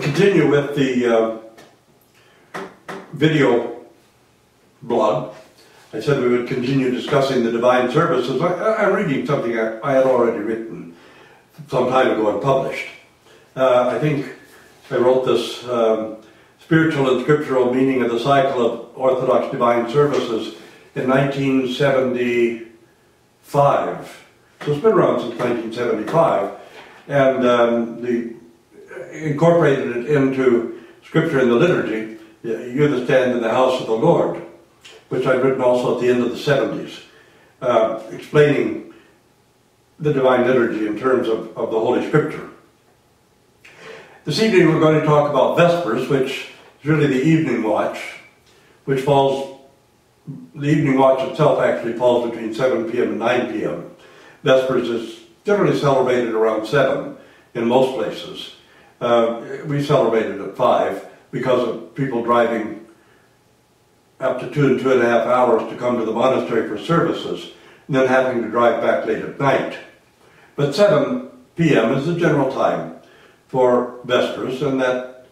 Continue with the uh, video blog. I said we would continue discussing the divine services. I, am reading something I, I, had already written some time ago and published. Uh, I think I wrote this um, spiritual and scriptural meaning of the cycle of Orthodox divine services in 1975. So it's been around since 1975. And um, the incorporated it into scripture in the liturgy, you stand in the house of the Lord, which I've written also at the end of the 70s, uh, explaining the divine liturgy in terms of, of the Holy Scripture. This evening we're going to talk about Vespers, which is really the evening watch, which falls, the evening watch itself actually falls between 7 p.m. and 9 p.m. Vespers is generally celebrated around 7 in most places. Uh, we celebrated at 5 because of people driving up to two and two and a half hours to come to the monastery for services, and then having to drive back late at night. But 7 p.m. is the general time for Vespers, and that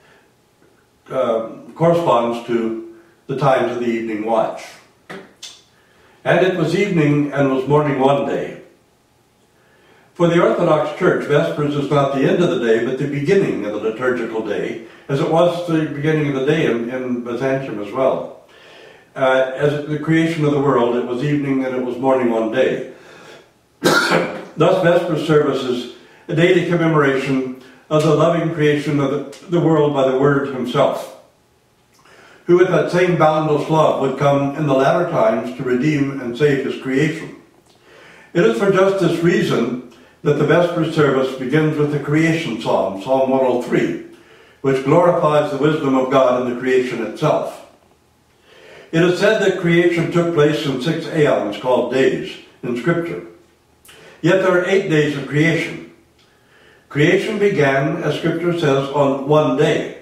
uh, corresponds to the times of the evening watch. And it was evening and was morning one day. For the Orthodox Church, Vespers is not the end of the day, but the beginning of the liturgical day, as it was the beginning of the day in, in Byzantium as well. Uh, as the creation of the world, it was evening and it was morning one day. Thus, Vespers service is a daily commemoration of the loving creation of the, the world by the Word Himself, who with that same boundless love would come in the latter times to redeem and save His creation. It is for just this reason that the Vesper service begins with the creation psalm, Psalm 103, which glorifies the wisdom of God in the creation itself. It is said that creation took place in six aeons called days in Scripture. Yet there are eight days of creation. Creation began, as Scripture says, on one day.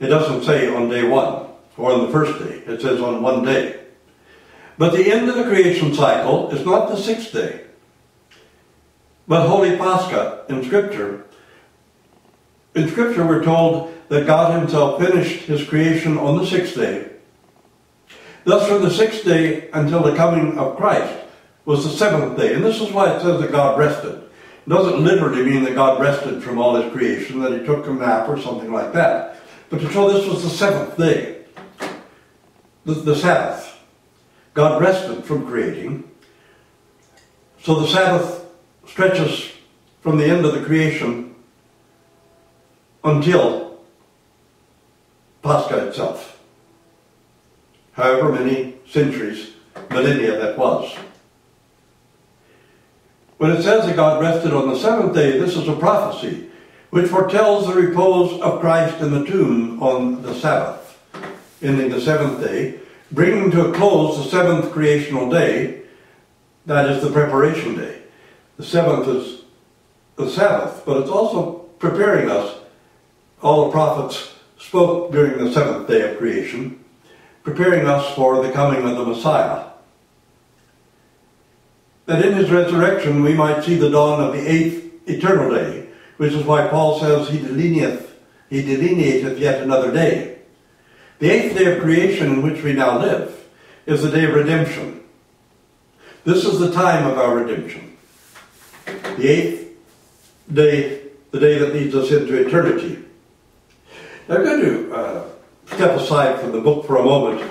It doesn't say on day one or on the first day. It says on one day. But the end of the creation cycle is not the sixth day. But Holy Pascha in Scripture, in Scripture we're told that God himself finished his creation on the sixth day. Thus from the sixth day until the coming of Christ was the seventh day. And this is why it says that God rested. It doesn't literally mean that God rested from all his creation, that he took a nap or something like that. But to show this was the seventh day, the, the Sabbath. God rested from creating. So the Sabbath stretches from the end of the creation until Pascha itself. However many centuries, millennia that was. When it says that God rested on the seventh day, this is a prophecy which foretells the repose of Christ in the tomb on the Sabbath, ending the seventh day, bringing to a close the seventh creational day, that is the preparation day. The seventh is the Sabbath, but it's also preparing us. All the prophets spoke during the seventh day of creation, preparing us for the coming of the Messiah. That in his resurrection we might see the dawn of the eighth eternal day, which is why Paul says he delineateth, he delineateth yet another day. The eighth day of creation in which we now live is the day of redemption. This is the time of our redemption. The eighth day, the day that leads us into eternity. I'm going to uh, step aside from the book for a moment.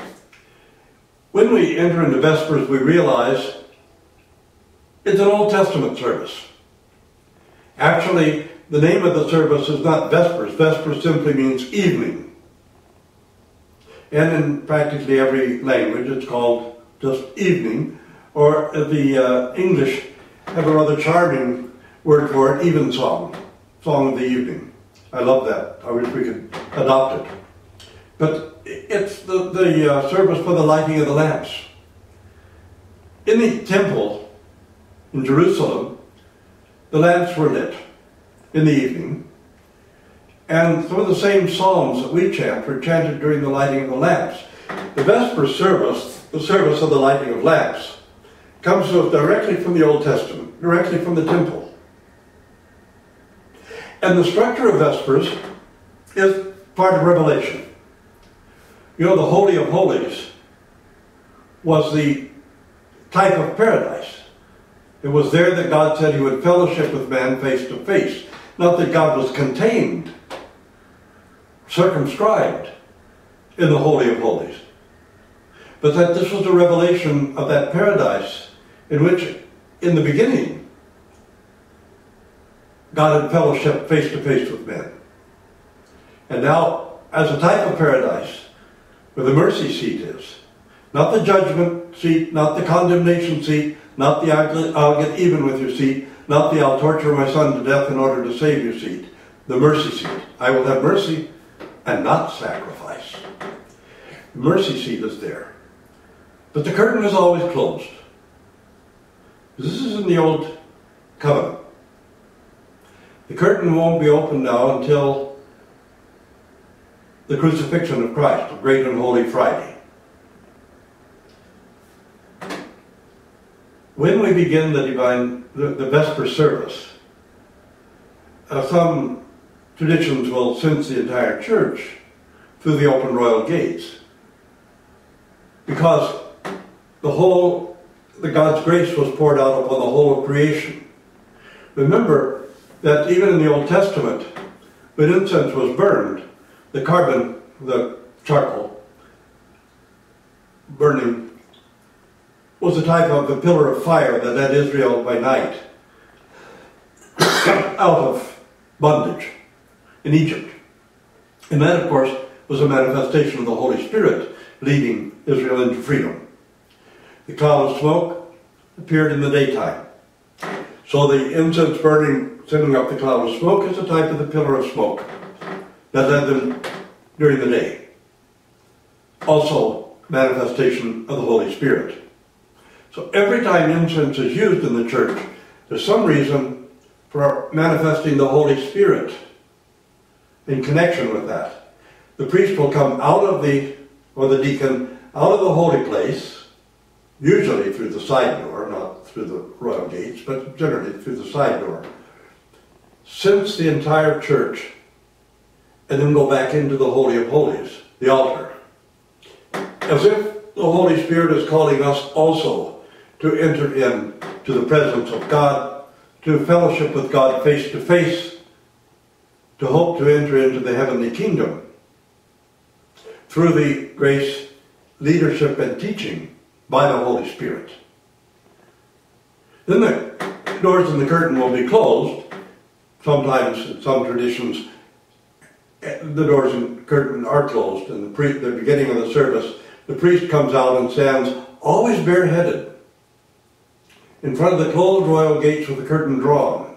When we enter into Vespers, we realize it's an Old Testament service. Actually, the name of the service is not Vespers. Vespers simply means evening. And in practically every language, it's called just evening, or the uh, English have a rather charming word for it, evensong, song of the evening. I love that. I wish we could adopt it. But it's the, the uh, service for the lighting of the lamps. In the temple in Jerusalem, the lamps were lit in the evening, and some of the same psalms that we chant were chanted during the lighting of the lamps. The Vesper service, the service of the lighting of lamps, comes directly from the Old Testament, directly from the temple. And the structure of Vespers is part of Revelation. You know, the Holy of Holies was the type of paradise. It was there that God said he would fellowship with man face to face. Not that God was contained, circumscribed in the Holy of Holies, but that this was a revelation of that paradise in which, in the beginning, God had fellowship face to face with men. And now, as a type of paradise, where the mercy seat is, not the judgment seat, not the condemnation seat, not the I'll get even with your seat, not the I'll torture my son to death in order to save your seat, the mercy seat. I will have mercy and not sacrifice. The mercy seat is there. But the curtain is always closed. This is in the old covenant. The curtain won't be opened now until the crucifixion of Christ, the great and holy Friday. When we begin the divine, the, the Vesper service, uh, some traditions will cense the entire church through the open royal gates. Because the whole, the God's grace was poured out upon the whole of creation. Remember that even in the Old Testament, when incense was burned, the carbon, the charcoal, burning was a type of the pillar of fire that led Israel by night out of bondage in Egypt. And that, of course, was a manifestation of the Holy Spirit leading Israel into freedom. The cloud of smoke appeared in the daytime. So the incense burning, sending up the cloud of smoke, is a type of the pillar of smoke that led them during the day. Also, manifestation of the Holy Spirit. So every time incense is used in the church, there's some reason for manifesting the Holy Spirit in connection with that. The priest will come out of the, or the deacon, out of the holy place, usually through the side door, not through the royal gates, but generally through the side door, since the entire church, and then go back into the Holy of Holies, the altar. As if the Holy Spirit is calling us also to enter in to the presence of God, to fellowship with God face to face, to hope to enter into the heavenly kingdom through the grace, leadership, and teaching by the Holy Spirit. Then the doors and the curtain will be closed. Sometimes, in some traditions, the doors and curtain are closed, and the, the beginning of the service, the priest comes out and stands always bareheaded in front of the closed royal gates with the curtain drawn,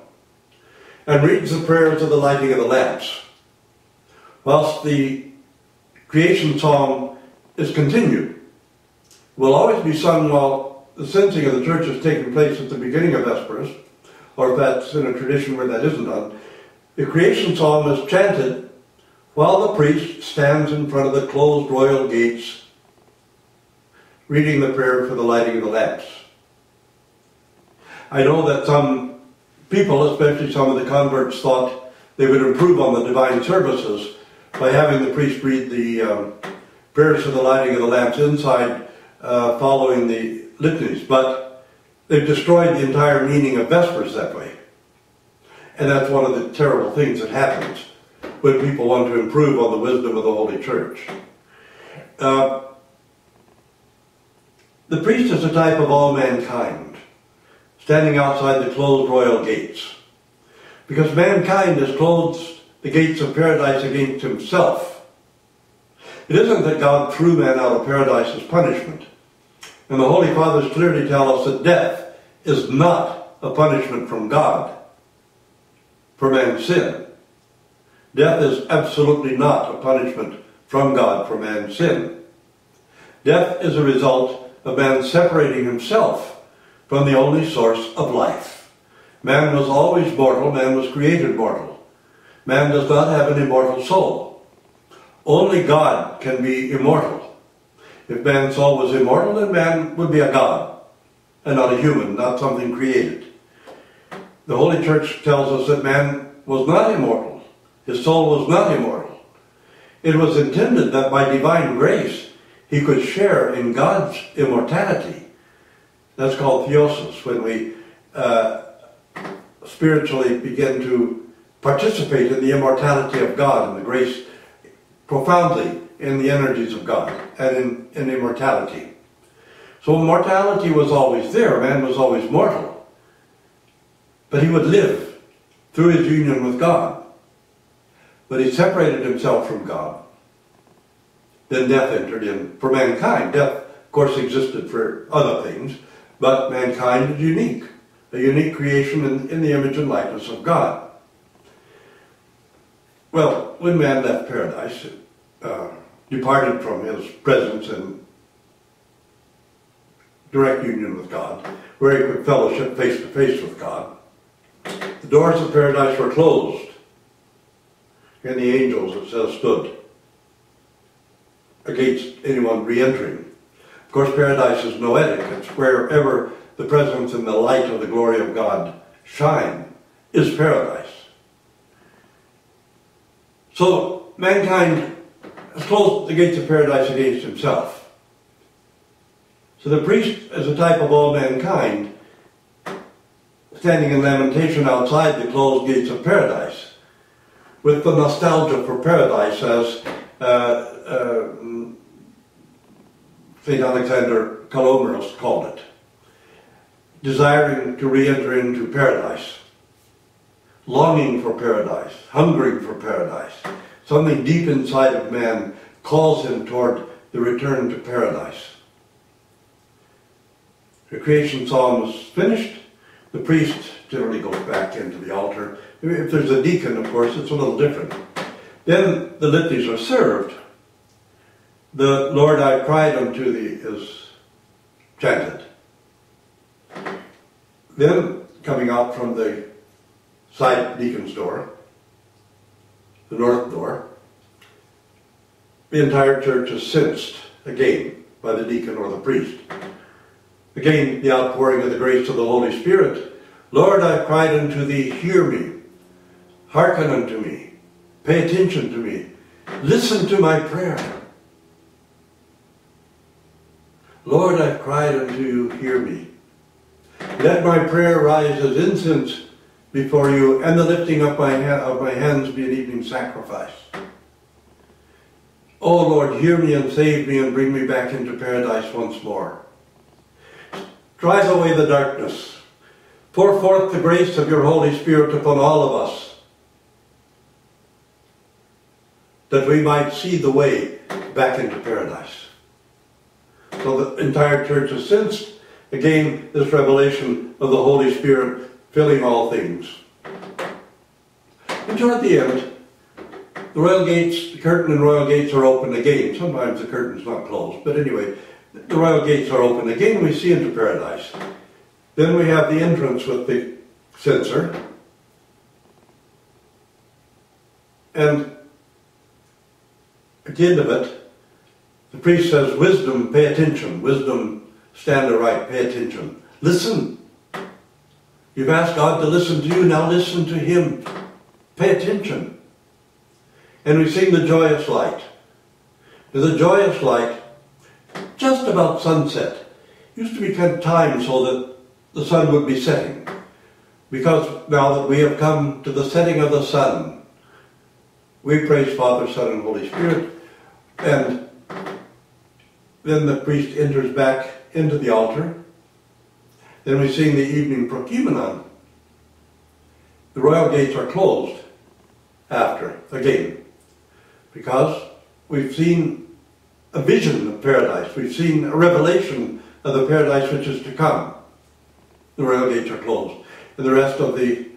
and reads the prayers of the lighting of the lamps, whilst the creation song is continued. Will always be sung while the censing of the church is taking place at the beginning of Vespers, or if that's in a tradition where that isn't done. The creation song is chanted while the priest stands in front of the closed royal gates reading the prayer for the lighting of the lamps. I know that some people, especially some of the converts, thought they would improve on the divine services by having the priest read the um, prayers for the lighting of the lamps inside, uh, following the litanies. But they've destroyed the entire meaning of Vespers that way. And that's one of the terrible things that happens when people want to improve on the wisdom of the Holy Church. Uh, the priest is a type of all mankind standing outside the closed royal gates. Because mankind has closed the gates of paradise against himself. It isn't that God threw man out of paradise as punishment. And the Holy Fathers clearly tell us that death is not a punishment from God for man's sin. Death is absolutely not a punishment from God for man's sin. Death is a result of man separating himself from the only source of life. Man was always mortal, man was created mortal. Man does not have an immortal soul. Only God can be immortal. If man's soul was immortal, then man would be a God, and not a human, not something created. The Holy Church tells us that man was not immortal. His soul was not immortal. It was intended that by divine grace he could share in God's immortality. That's called theosis, when we uh, spiritually begin to participate in the immortality of God and the grace profoundly in the energies of God and in, in immortality. So mortality was always there, man was always mortal. But he would live through his union with God. But he separated himself from God. Then death entered in for mankind. Death, of course, existed for other things, but mankind is unique, a unique creation in, in the image and likeness of God. Well, when man left paradise, uh, departed from his presence and direct union with God, where he could fellowship face to face with God, the doors of paradise were closed, and the angels, it says, stood against anyone re-entering. Of course, paradise is noetic. It's wherever the presence and the light of the glory of God shine is paradise. So mankind has closed the gates of paradise against himself. So the priest, as a type of all mankind, standing in lamentation outside the closed gates of paradise, with the nostalgia for paradise as uh, uh, St. Alexander Kalomiros called it, desiring to re-enter into paradise, longing for paradise, hungering for paradise. Something deep inside of man calls him toward the return to paradise. The creation psalm is finished. The priest generally goes back into the altar. If there's a deacon, of course, it's a little different. Then the litanies are served, the Lord I cried unto thee is chanted. Then, coming out from the side deacon's door, the north door, the entire church is censed again by the deacon or the priest. Again, the outpouring of the grace of the Holy Spirit. Lord, I cried unto thee, hear me. Hearken unto me. Pay attention to me. Listen to my prayer. Lord, I've cried unto you, hear me. Let my prayer rise as incense before you, and the lifting up my of my hands be an evening sacrifice. O oh Lord, hear me and save me and bring me back into paradise once more. Drive away the darkness. Pour forth the grace of your Holy Spirit upon all of us, that we might see the way back into paradise. So the entire church has censed, again, this revelation of the Holy Spirit filling all things. And toward the end, the royal gates, the curtain and royal gates are open again. Sometimes the curtain's not closed, but anyway, the royal gates are open again. We see into paradise. Then we have the entrance with the censer. And at the end of it, the priest says, wisdom, pay attention. Wisdom, stand aright, pay attention. Listen. You've asked God to listen to you, now listen to Him. Pay attention. And we sing the joyous light. The joyous light, just about sunset, used to be kept time so that the sun would be setting. Because now that we have come to the setting of the sun, we praise Father, Son, and Holy Spirit, and then the priest enters back into the altar. Then we sing the evening prokimenon. The royal gates are closed after, again, because we've seen a vision of paradise. We've seen a revelation of the paradise which is to come. The royal gates are closed. And the rest of the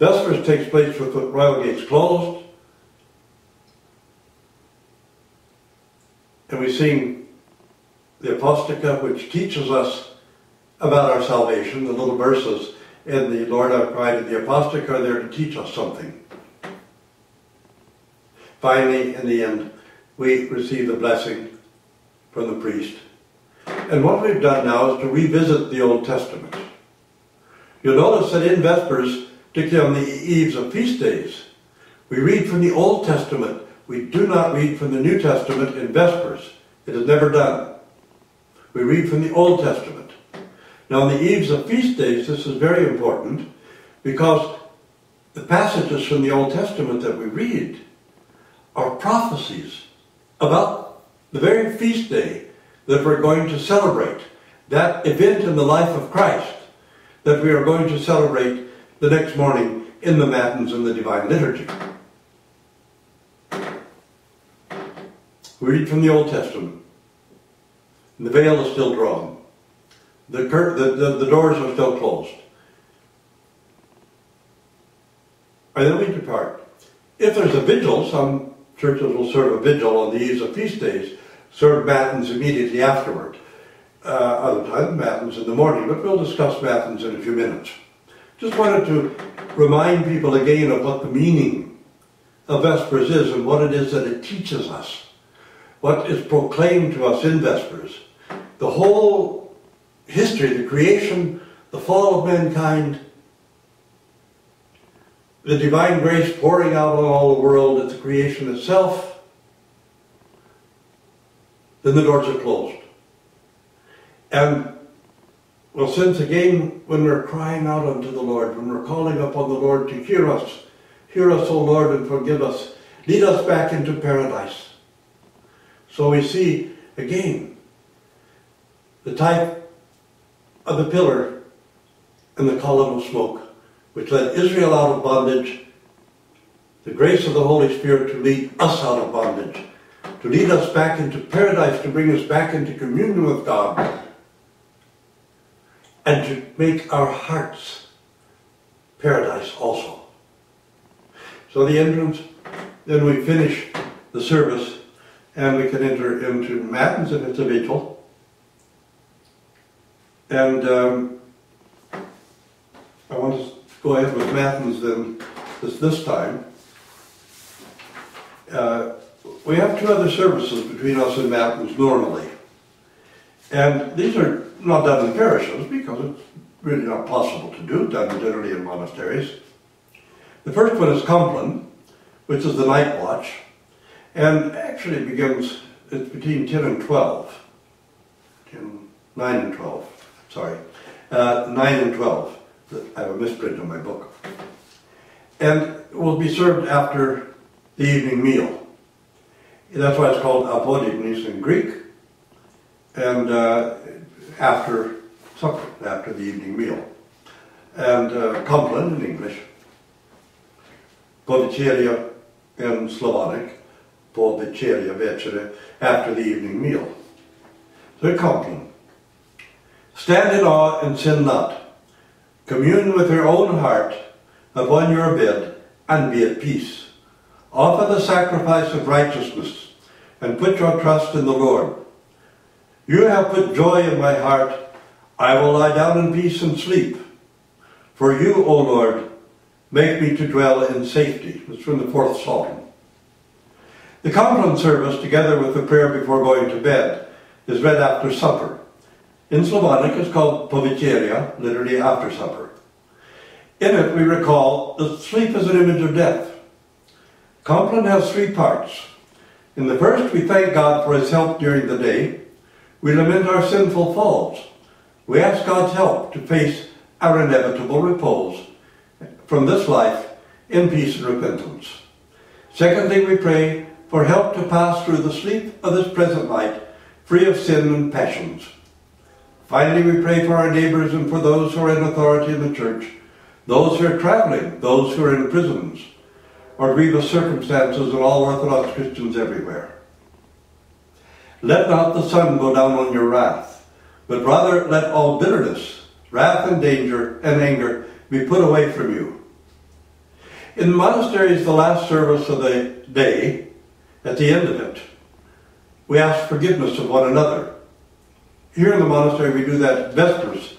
Vespers takes place with the royal gates closed. And we sing the Aposticha, which teaches us about our salvation, the little verses in the Lord I've cried and the Aposticha are there to teach us something. Finally, in the end, we receive the blessing from the priest. And what we've done now is to revisit the Old Testament. You'll notice that in Vespers, particularly on the eves of feast days, we read from the Old Testament we do not read from the New Testament in Vespers. It is never done. We read from the Old Testament. Now, on the eves of feast days, this is very important because the passages from the Old Testament that we read are prophecies about the very feast day that we're going to celebrate, that event in the life of Christ that we are going to celebrate the next morning in the Matins and the Divine Liturgy. We read from the Old Testament. The veil is still drawn. The, cur- the, the, the doors are still closed. And then we depart. If there's a vigil, some churches will serve a vigil on the eves of feast days, serve matins immediately afterward. Uh, other times, matins in the morning, but we'll discuss matins in a few minutes. Just wanted to remind people again of what the meaning of Vespers is and what it is that it teaches us. What is proclaimed to us in Vespers. The whole history, the creation, the fall of mankind, the divine grace pouring out on all the world at the creation itself, then the doors are closed. And well, since again, when we're crying out unto the Lord, when we're calling upon the Lord to hear us, hear us, O Lord, and forgive us, lead us back into paradise. So we see again the type of the pillar and the column of smoke which led Israel out of bondage, the grace of the Holy Spirit to lead us out of bondage, to lead us back into paradise, to bring us back into communion with God, and to make our hearts paradise also. So the entrance, then we finish the service, and we can enter into Matins and it's a vigil. And um, I want to go ahead with Matins then this, this time. Uh, we have two other services between us and Matins normally. And these are not done in parishes because it's really not possible to do, done generally in monasteries. The first one is Compline, which is the night watch, and actually begins, it's between 10 and 12. 10, 9 and 12, sorry. Uh, 9 and 12. I have a misprint on my book. And will be served after the evening meal. That's why it's called apodignis in Greek, and uh, after supper, after the evening meal. And uh, Compline in English, Povicheria in Slavonic, Povicheria vecere, after the evening meal. So Compline. Stand in awe and sin not. Commune with your own heart upon your bed and be at peace. Offer the sacrifice of righteousness and put your trust in the Lord. You have put joy in my heart. I will lie down in peace and sleep. For you, O Lord, make me to dwell in safety. It's from the fourth psalm. The Compline service, together with the prayer before going to bed, is read after supper. In Slavonic, it's called povicheria, literally after supper. In it, we recall that sleep is an image of death. Compline has three parts. In the first, we thank God for his help during the day. We lament our sinful faults. We ask God's help to face our inevitable repose from this life in peace and repentance. Secondly, we pray for help to pass through the sleep of this present night, free of sin and passions. Finally, we pray for our neighbors and for those who are in authority in the church, those who are traveling, those who are in prisons, or grievous circumstances, and all Orthodox Christians everywhere. Let not the sun go down on your wrath, but rather let all bitterness, wrath and danger and anger be put away from you. In the monasteries, the last service of the day, at the end of it, we ask forgiveness of one another. Here in the monastery, we do that Vespers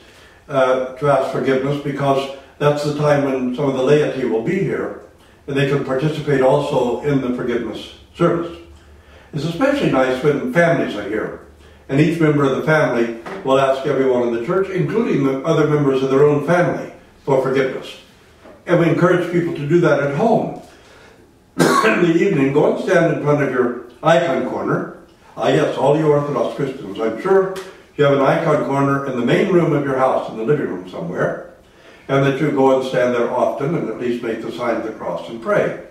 uh, to ask forgiveness because that's the time when some of the laity will be here and they can participate also in the forgiveness service. It's especially nice when families are here. And each member of the family will ask everyone in the church, including the other members of their own family, for forgiveness. And we encourage people to do that at home. in the evening, go and stand in front of your icon corner. Ah, yes, all you Orthodox Christians, I'm sure you have an icon corner in the main room of your house, in the living room somewhere, and that you go and stand there often and at least make the sign of the cross and pray.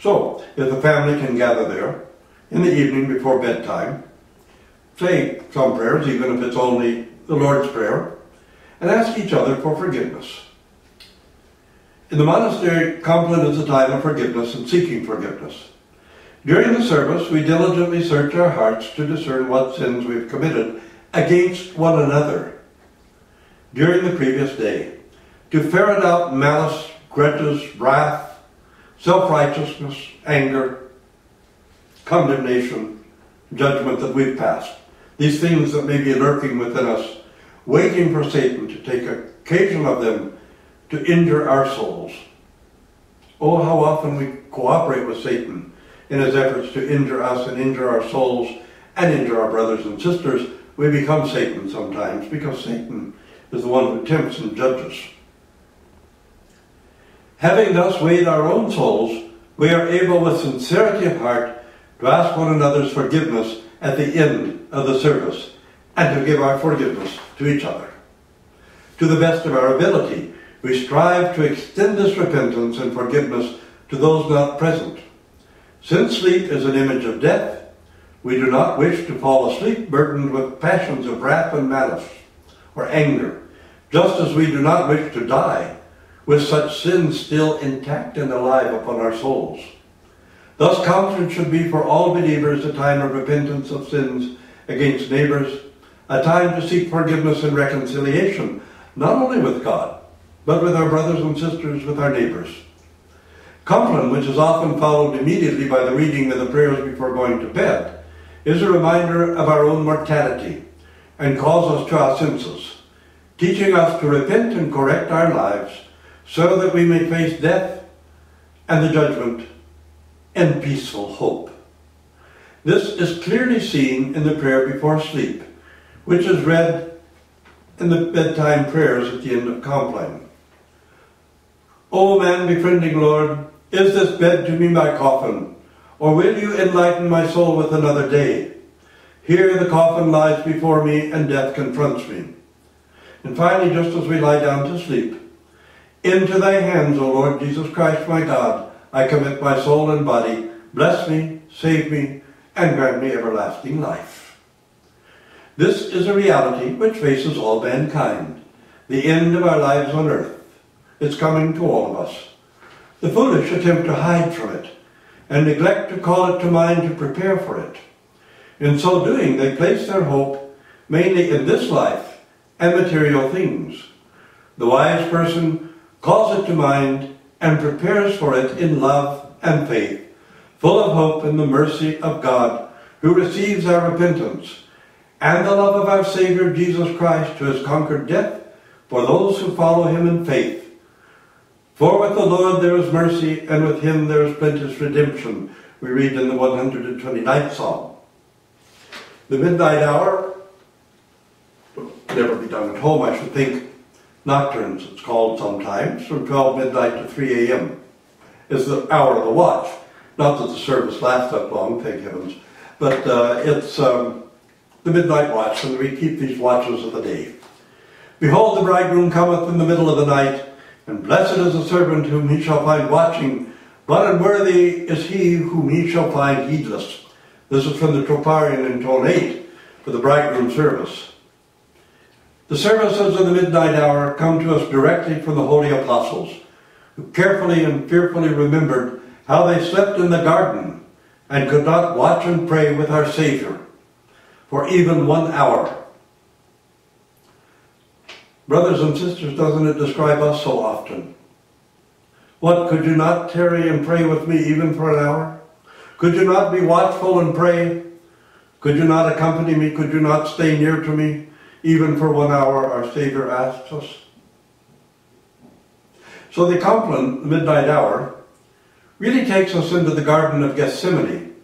So, if the family can gather there in the evening before bedtime, say some prayers, even if it's only the Lord's Prayer, and ask each other for forgiveness. In the monastery, Compline is a time of forgiveness and seeking forgiveness. During the service, we diligently search our hearts to discern what sins we've committed against one another during the previous day, to ferret out malice, grudges, wrath, self-righteousness, anger, condemnation, judgment that we've passed. These things that may be lurking within us, waiting for Satan to take occasion of them to injure our souls. Oh, how often we cooperate with Satan in his efforts to injure us and injure our souls and injure our brothers and sisters. We become Satan sometimes because Satan is the one who tempts and judges. Having thus weighed our own souls, we are able with sincerity of heart to ask one another's forgiveness at the end of the service and to give our forgiveness to each other. To the best of our ability, we strive to extend this repentance and forgiveness to those not present. Since sleep is an image of death, we do not wish to fall asleep burdened with passions of wrath and malice or anger, just as we do not wish to die with such sins still intact and alive upon our souls. Thus, Compline should be for all believers a time of repentance of sins against neighbors, a time to seek forgiveness and reconciliation, not only with God, but with our brothers and sisters, with our neighbors. Compline, which is often followed immediately by the reading of the prayers before going to bed, is a reminder of our own mortality and calls us to our senses, teaching us to repent and correct our lives so that we may face death and the judgment in peaceful hope. This is clearly seen in the prayer before sleep, which is read in the bedtime prayers at the end of Compline. O man befriending Lord, is this bed to me my coffin, or will you enlighten my soul with another day? Here the coffin lies before me, and death confronts me. And finally, just as we lie down to sleep, into thy hands, O Lord Jesus Christ, my God, I commit my soul and body. Bless me, save me, and grant me everlasting life. This is a reality which faces all mankind, the end of our lives on earth. It's coming to all of us. The foolish attempt to hide from it and neglect to call it to mind to prepare for it. In so doing, they place their hope mainly in this life and material things. The wise person calls it to mind and prepares for it in love and faith, full of hope in the mercy of God, who receives our repentance, and the love of our Savior Jesus Christ, who has conquered death for those who follow him in faith. For with the Lord there is mercy, and with him there is plenteous redemption, we read in the 129th Psalm. The midnight hour, never be done at home, I should think, nocturnes, it's called sometimes, from 12 midnight to 3 a.m. is the hour of the watch. Not that the service lasts that long, thank heavens, but uh, it's um, the midnight watch, and we keep these watches of the day. Behold, the bridegroom cometh in the middle of the night, and blessed is the servant whom he shall find watching, but unworthy is he whom he shall find heedless. This is from the Troparion in tone 8 for the bridegroom service. The services of the midnight hour come to us directly from the holy apostles, who carefully and fearfully remembered how they slept in the garden and could not watch and pray with our Savior for even one hour. Brothers and sisters, doesn't it describe us so often? What, could you not tarry and pray with me even for an hour? Could you not be watchful and pray? Could you not accompany me? Could you not stay near to me? even for one hour, our Savior asks us. So the Compline, midnight hour, really takes us into the Garden of Gethsemane,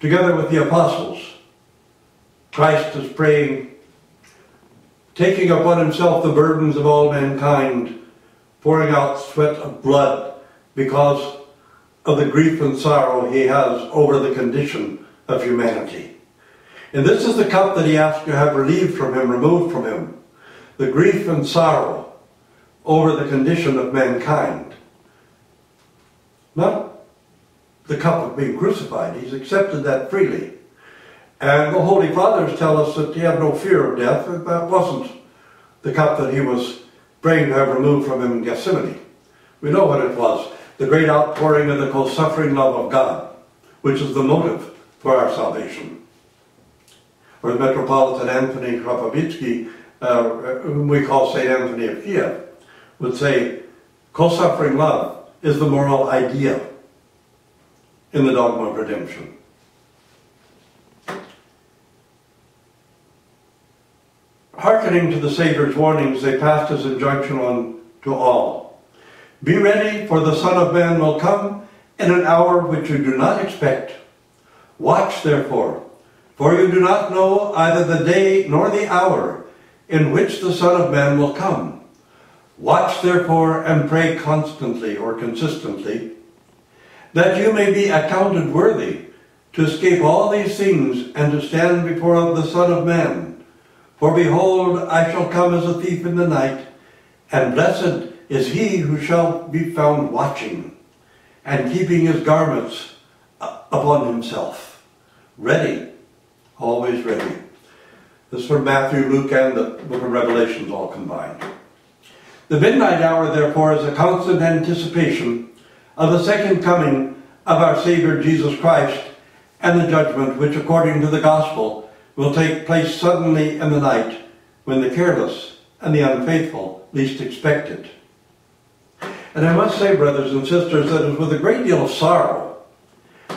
together with the apostles. Christ is praying, taking upon himself the burdens of all mankind, pouring out sweat of blood, because of the grief and sorrow he has over the condition of humanity. And this is the cup that he asks to have relieved from him, removed from him. The grief and sorrow over the condition of mankind. Not the cup of being crucified. He's accepted that freely. And the Holy Fathers tell us that he had no fear of death. That wasn't the cup that he was praying to have removed from him in Gethsemane. We know what it was. The great outpouring of the co-suffering love of God, which is the motive for our salvation. Or Metropolitan Anthony Khrapovitsky, uh, whom we call St. Anthony of Kiev, would say, co-suffering love is the moral idea in the dogma of redemption. Hearkening to the Saviour's warnings, they passed his injunction on to all. Be ready, for the Son of Man will come in an hour which you do not expect. Watch, therefore, for you do not know either the day nor the hour in which the Son of Man will come. Watch, therefore, and pray constantly or consistently, that you may be accounted worthy to escape all these things and to stand before the Son of Man. For behold, I shall come as a thief in the night, and blessed is he who shall be found watching, and keeping his garments upon himself. Ready, always ready. This is from Matthew, Luke, and the book of Revelations all combined. The midnight hour, therefore, is a constant anticipation of the second coming of our Savior Jesus Christ and the judgment which, according to the gospel, will take place suddenly in the night when the careless and the unfaithful least expect it. And I must say, brothers and sisters, that it is with a great deal of sorrow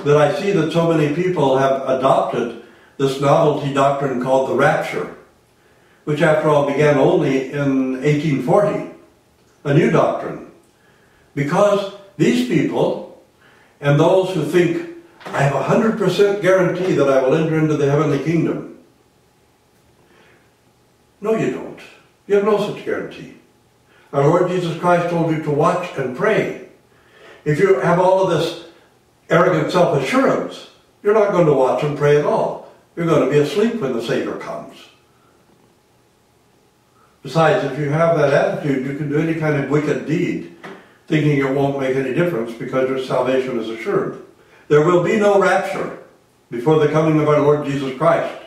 that I see that so many people have adopted this novelty doctrine called the rapture, which after all began only in 1840, a new doctrine. Because these people and those who think, I have a 100% guarantee that I will enter into the heavenly kingdom, no, you don't. You have no such guarantee. Our Lord Jesus Christ told you to watch and pray. If you have all of this arrogant self-assurance, you're not going to watch and pray at all. You're going to be asleep when the Savior comes. Besides, if you have that attitude, you can do any kind of wicked deed, thinking it won't make any difference because your salvation is assured. There will be no rapture before the coming of our Lord Jesus Christ.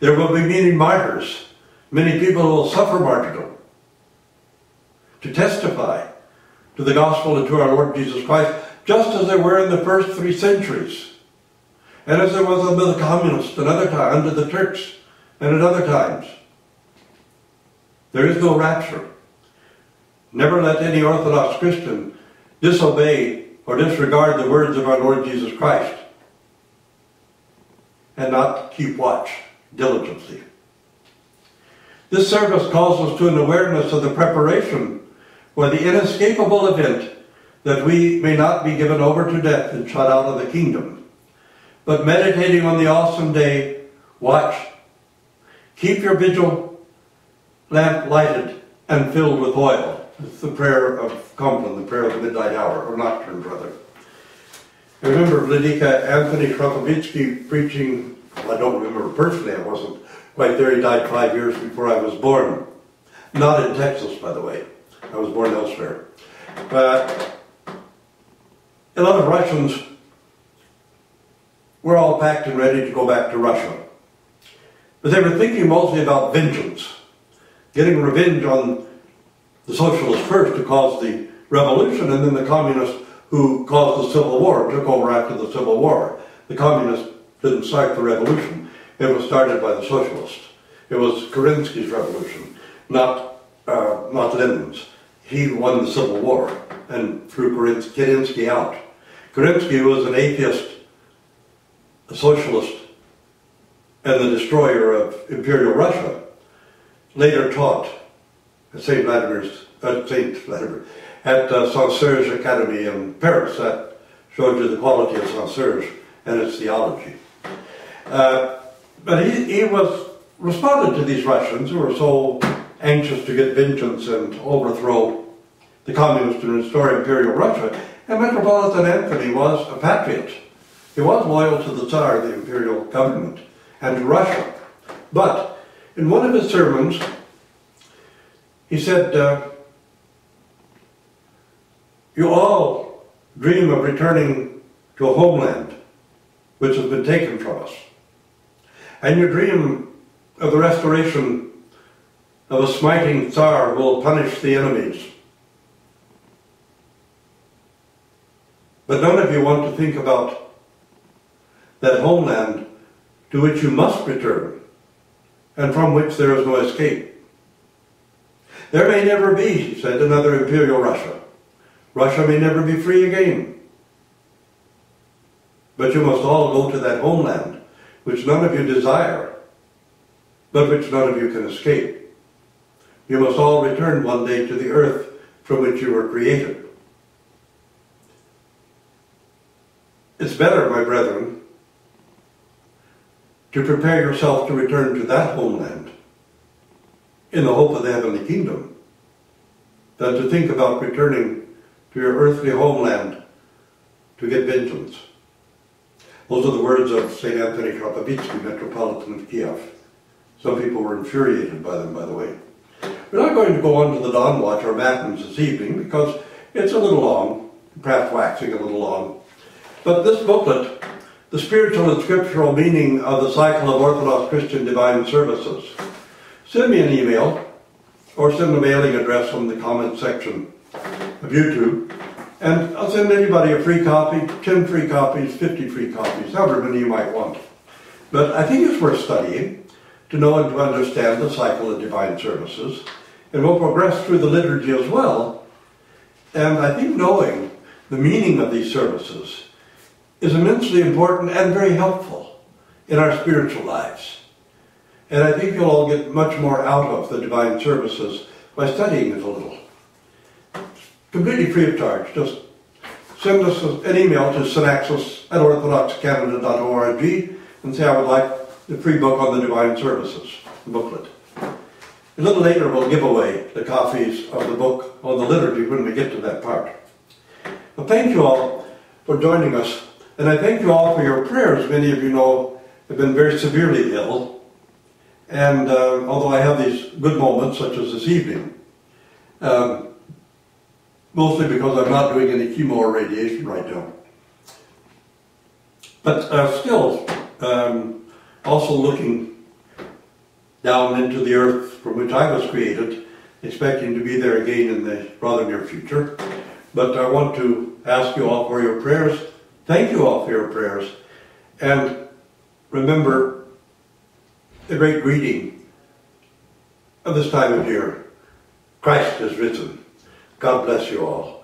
There will be many martyrs Many people will suffer martyrdom to testify to the gospel and to our Lord Jesus Christ, just as they were in the first three centuries. And as there was under the communists another time, under the Turks, and at other times. There is no rapture. Never let any Orthodox Christian disobey or disregard the words of our Lord Jesus Christ and not keep watch diligently. This service calls us to an awareness of the preparation for the inescapable event that we may not be given over to death and shut out of the kingdom. But meditating on the awesome day, watch. Keep your vigil lamp lighted and filled with oil. It's the prayer of Compline, the prayer of the midnight hour, or nocturne, brother. I remember Vladika Anthony Khrapovitsky preaching, I don't remember personally, I wasn't There, he died five years before I was born. Not in Texas, by the way. I was born elsewhere. But a lot of Russians were all packed and ready to go back to Russia. But they were thinking mostly about vengeance, getting revenge on the socialists first to cause the revolution, and then the communists who caused the Civil War took over after the Civil War. The communists didn't start the revolution. It was started by the socialists. It was Kerensky's revolution, not, uh, not Lenin's. He won the Civil War and threw Kerensky out. Kerensky was an atheist, a socialist, and the destroyer of Imperial Russia. Later taught at St. Vladimir's, at St. Vladimir, at uh, Saint-Serge Academy in Paris. That shows you the quality of Saint-Serge and its theology. Uh, but he, he was responded to these Russians who were so anxious to get vengeance and overthrow the communists and restore Imperial Russia. And Metropolitan Anthony was a patriot. He was loyal to the Tsar, the imperial government, and to Russia. But in one of his sermons, he said, uh, You all dream of returning to a homeland which has been taken from us. And your dream of the restoration of a smiting Tsar will punish the enemies. But none of you want to think about that homeland to which you must return and from which there is no escape. There may never be, said, another imperial Russia. Russia may never be free again. But you must all go to that homeland which none of you desire, but which none of you can escape. You must all return one day to the earth from which you were created. It's better, my brethren, to prepare yourself to return to that homeland in the hope of the heavenly kingdom than to think about returning to your earthly homeland to get vengeance. Those are the words of St. Anthony Khrapovitsky, Metropolitan of Kiev. Some people were infuriated by them, by the way. We're not going to go on to the dawn watch or matins this evening because it's a little long, perhaps waxing a little long. But this booklet, The Spiritual and Scriptural Meaning of the Cycle of Orthodox Christian Divine Services, send me an email or send a mailing address from the comment section of YouTube and I'll send anybody a free copy, 10 free copies, 50 free copies, however many you might want. But I think it's worth studying to know and to understand the cycle of divine services. And we'll progress through the liturgy as well. And I think knowing the meaning of these services is immensely important and very helpful in our spiritual lives. And I think you'll all get much more out of the divine services by studying it a little. Completely free of charge. Just send us an email to synaxis at orthodoxcanada.org and say I would like the free book on the divine services, the booklet. A little later we'll give away the copies of the book on the liturgy when we get to that part. Well, thank you all for joining us, and I thank you all for your prayers. Many of you know have been very severely ill, and uh, although I have these good moments, such as this evening, um, mostly because I'm not doing any chemo or radiation right now. But uh, still, um, also looking down into the earth from which I was created, expecting to be there again in the rather near future. But I want to ask you all for your prayers. Thank you all for your prayers. And remember the great greeting of this time of year Christ is risen. God bless you all.